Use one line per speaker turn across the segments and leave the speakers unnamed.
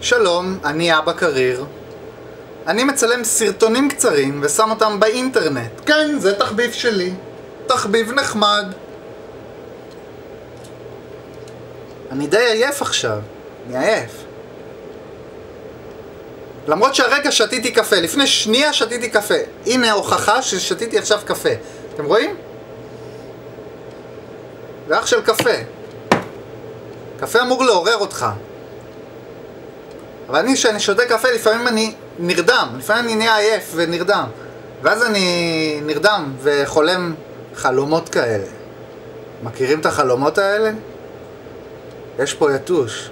שלום, אני אבא קריר. אני מצלם סרטונים קצרים ושם אותם באינטרנט. כן, זה תחביב שלי. תחביב נחמד. אני די עייף עכשיו. אני עייף. למרות שהרגע שתיתי קפה, לפני שנייה שתיתי קפה. הנה ההוכחה ששתיתי עכשיו קפה. אתם רואים? אח של קפה. קפה אמור לעורר אותך. אבל אני, כשאני שותה קפה, לפעמים אני נרדם. לפעמים אני נהיה עייף ונרדם. ואז אני נרדם וחולם חלומות כאלה. מכירים את החלומות האלה? יש פה יתוש.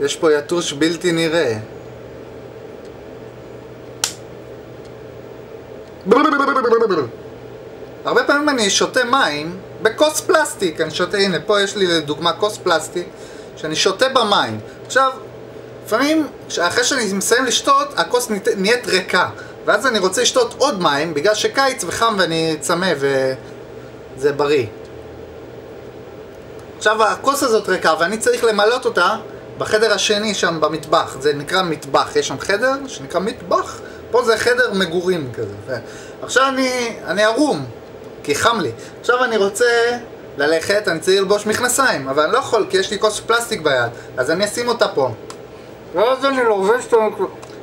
יש פה יתוש בלתי נראה. הרבה פעמים אני שותה מים בכוס פלסטיק, אני שותה, הנה פה יש לי לדוגמה כוס פלסטיק שאני שותה במים. עכשיו, לפעמים אחרי שאני מסיים לשתות, הכוס נהיית ריקה ואז אני רוצה לשתות עוד מים בגלל שקיץ וחם ואני צמא וזה בריא. עכשיו הכוס הזאת ריקה ואני צריך למלות אותה בחדר השני שם במטבח, זה נקרא מטבח, יש שם חדר שנקרא מטבח, פה זה חדר מגורים כזה. עכשיו אני, אני ערום, כי חם לי. עכשיו אני רוצה ללכת, אני צריך ללבוש מכנסיים, אבל אני לא יכול כי יש לי כוס פלסטיק ביד, אז אני אשים אותה פה. ואז אני לובש את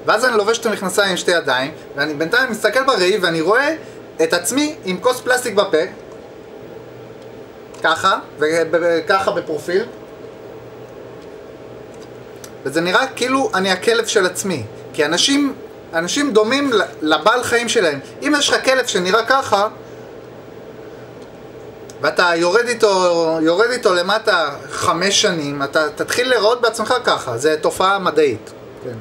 ואז אני לובש את המכנסיים עם שתי ידיים, ואני בינתיים מסתכל בראי ואני רואה את עצמי עם כוס פלסטיק בפה, ככה, וככה בפרופיל, וזה נראה כאילו אני הכלב של עצמי, כי אנשים, אנשים דומים לבעל חיים שלהם. אם יש לך כלב שנראה ככה, ואתה יורד איתו, יורד איתו למטה חמש שנים, אתה תתחיל לראות בעצמך ככה, זה תופעה מדעית. כן.